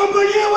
Compañía,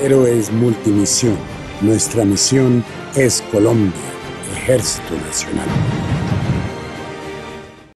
Héroes Multimisión. Nuestra misión es Colombia, Ejército Nacional.